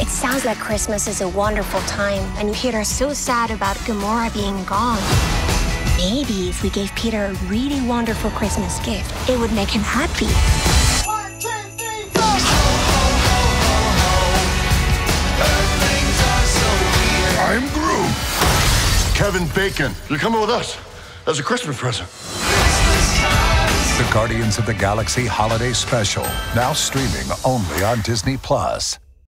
It sounds like Christmas is a wonderful time, and Peter's so sad about Gamora being gone. Maybe if we gave Peter a really wonderful Christmas gift, it would make him happy. I'm Groot. Kevin Bacon. You're coming with us as a Christmas present. The Guardians of the Galaxy Holiday Special, now streaming only on Disney Plus.